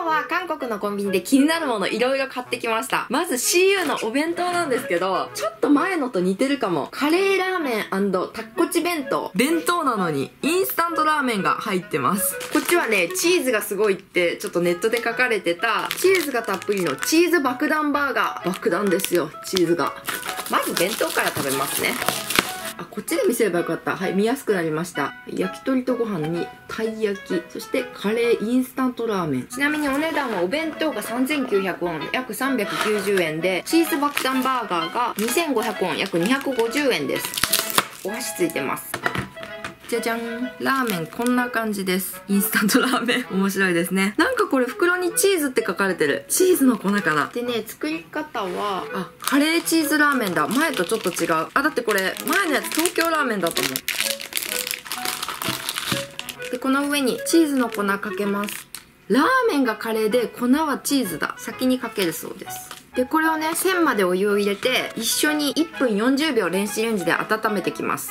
今日は韓国のコンビニで気になるものいろいろ買ってきました。まず CU のお弁当なんですけどちょっと前のと似てるかも。カレーラーメンタッコチ弁当。弁当なのにインスタントラーメンが入ってます。こっちはねチーズがすごいってちょっとネットで書かれてたチーズがたっぷりのチーズ爆弾バーガー。爆弾ですよチーズが。まず弁当から食べますねあ、こっちで見せればよかった。はい、見やすくなりました。焼き鳥とご飯に、たい焼き、そしてカレーインスタントラーメン。ちなみにお値段はお弁当が3900ウォン、約390円で、チーズ爆弾バーガーが2500ウォン、約250円です。お箸ついてます。じゃじゃん。ラーメンこんな感じです。インスタントラーメン。面白いですね。なんかこれ袋にチーズって書かれてる。チーズの粉かな。でね作り方はあカレーチーズラーメンだ。前とちょっと違う。あだってこれ前のやつ東京ラーメンだと思う。でこの上にチーズの粉かけます。ラーメンがカレーで粉はチーズだ。先にかけるそうです。でこれをね線までお湯を入れて一緒に1分40秒電子レンジで温めてきます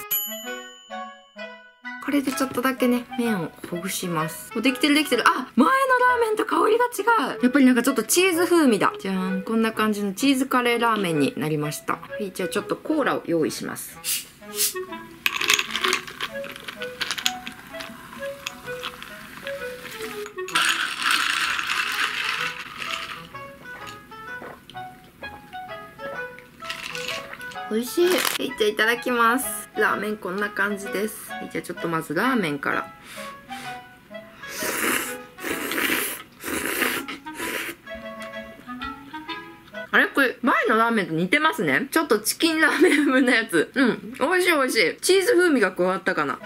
これでちょっとだけね、麺をほぐします。もうできてるできてる。あ前のラーメンと香りが違う。やっぱりなんかちょっとチーズ風味だ。じゃーん。こんな感じのチーズカレーラーメンになりました。はい、じゃあちょっとコーラを用意します。美味しい。はい、じゃあいただきます。ラーメンこんな感じです。じゃあちょっとまずラーメンから。あれ？これ、前のラーメンと似てますね。ちょっとチキンラーメン風のやつ。うん。美味しい美味しい。チーズ風味が加わったかな。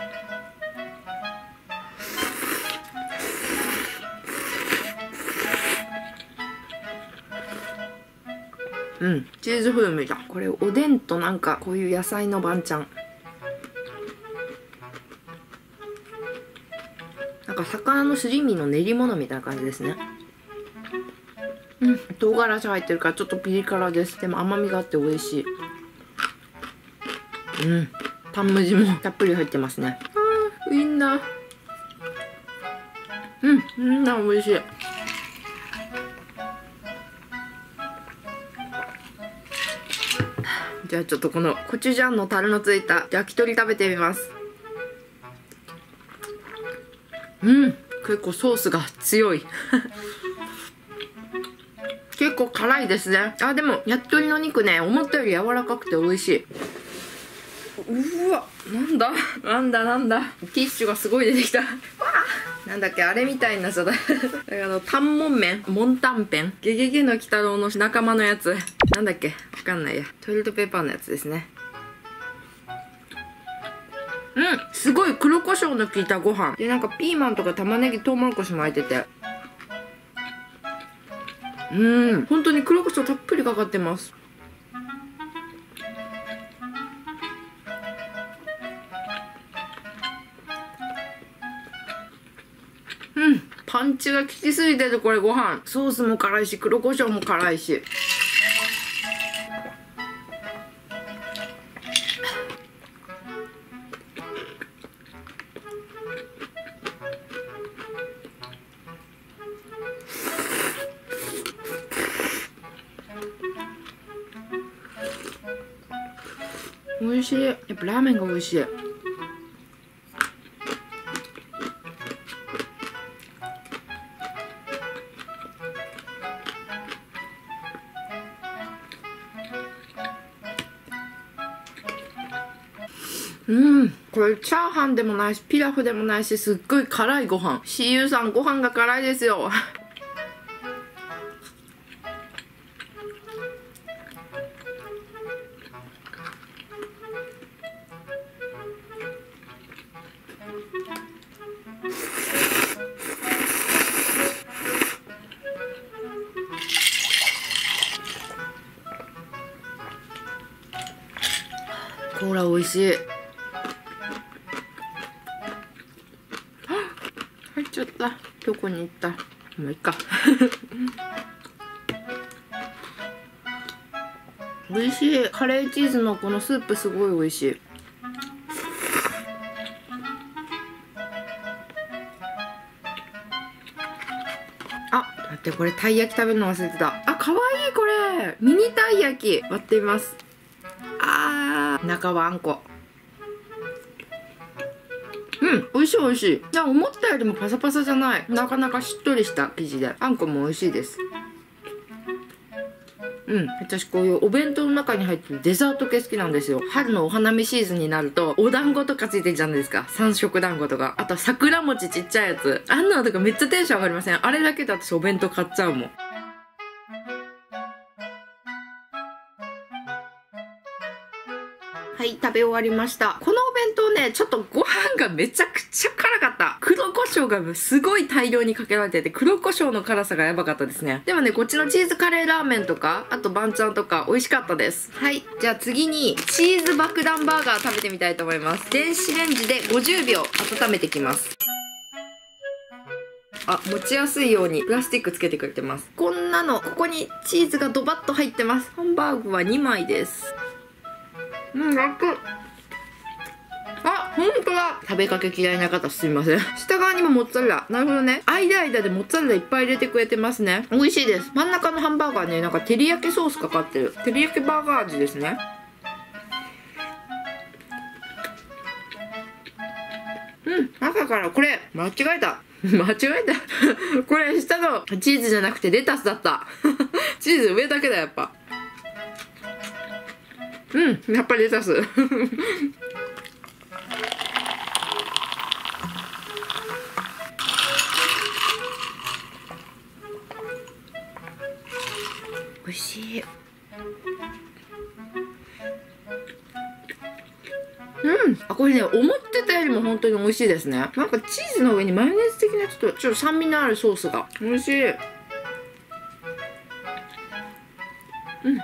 うんチーズ風味だこれおでんとなんかこういう野菜のバンチャンなん魚のすり身の練り物みたいな感じですね。うん。唐辛子入ってるからちょっとピリ辛です。でも甘みがあって美味しい。うん。パンムジもたっぷり入ってますね。あウインナーうん。ウインナー美味しい。じゃあちょっとこのコチュジャンの樽のついた焼き鳥食べてみますうん。結構ソースが強い。結構辛いですね。あでも焼き鳥の肉ね。思ったより柔らかくて美味しい。うわ。なんだ？なんだ？なんだ？ティッシュがすごい出てきた。なんだっけ？あれみたいになっちゃったあのタンモン麺？モンタンペン？ゲゲゲの鬼太郎の仲間のやつ。なんだっけ？わかんないや。トイレットペーパーのやつですねうん。すごい黒胡椒の効いたご飯。でなんかピーマンとか玉ねぎトウモロコシ巻いてて。うん。本当に黒胡椒たっぷりかかってます。うん。パンチが効きすぎてるこれご飯。ソースも辛いし黒胡椒も辛いし。美味しい。やっぱラーメンが美味しい。うん。これチャーハンでもないしピラフでもないしすっごい辛いご飯。CU さんご飯が辛いですよ。しい。入っちゃった。どこに行った？もういいか。美味しい。カレーチーズのこのスープすごい美味しい。あでこれたい焼き食べるの忘れてた。あ可愛いこれ。ミニたい焼き。割ってみます。中はあんこ。うん美味しい美味しい。思ったよりもパサパサじゃない。なかなかしっとりした生地で。あんこも美味しいです。うん私こういうお弁当の中に入ってるデザート系好きなんですよ。春のお花見シーズンになるとお団子とかついてるじゃないですか。三色団子とか。あと桜餅ちっちゃいやつ。あんなのとかめっちゃテンション上がりません？あれだけで私お弁当買っちゃうもん。はい、食べ終わりました。このお弁当ね、ちょっとご飯がめちゃくちゃ辛かった。黒胡椒がすごい大量にかけられてて、黒胡椒の辛さがやばかったですね。でもね、こっちのチーズカレーラーメンとか、あとバンチャンとか美味しかったです。はい、じゃあ次に、チーズ爆弾バーガー食べてみたいと思います。電子レンジで50秒温めてきます。あ、持ちやすいようにプラスチックつけてくれてます。こんなの、ここにチーズがドバッと入ってます。ハンバーグは2枚です。うん、楽。あ、ほんとだ食べかけ嫌いな方すみません。下側にもモッツァレラ。なるほどね。間間でモッツァレラいっぱい入れてくれてますね。美味しいです。真ん中のハンバーガーね、なんか照り焼きソースかかってる。照り焼きバーガー味ですね。うん、中からこれ、間違えた。間違えた。これ下のチーズじゃなくてレタスだった。チーズ上だけだやっぱ。うん、やっぱりレタス。美味しい。うん。あ、これね、思ってたよりも本当に美味しいですね。なんかチーズの上にマヨネーズ的なちょっと、ちょっと酸味のあるソースが。美味しい。うん。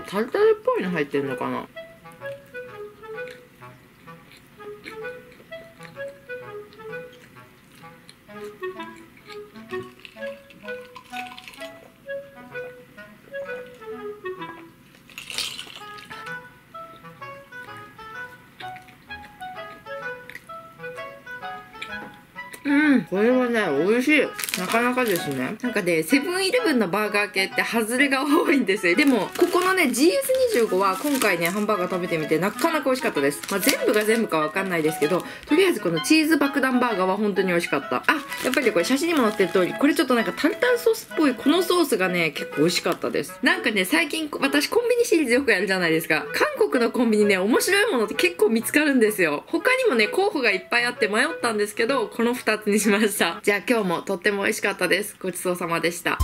とタルタルっぽいの入ってるのかな？うん、これはね、美味しい。なかなかですね。なんかね、セブンイレブンのバーガー系って外れが多いんですよ。でも、ここのね、GS25 は今回ね、ハンバーガー食べてみて、なかなか美味しかったです。まあ、全部が全部かわかんないですけど、とりあえずこのチーズ爆弾バーガーは本当に美味しかった。あ、やっぱりねこれ写真にも載ってる通り、これちょっとなんかタルタルソースっぽい、このソースがね、結構美味しかったです。なんかね、最近私コンビニシリーズよくやるじゃないですか。韓国のコンビニね、面白いものって結構見つかるんですよ。他にもね、候補がいっぱいあって迷ったんですけど、この2つにしました。じゃあ今日もとっても美味しかったです。ごちそうさまでした。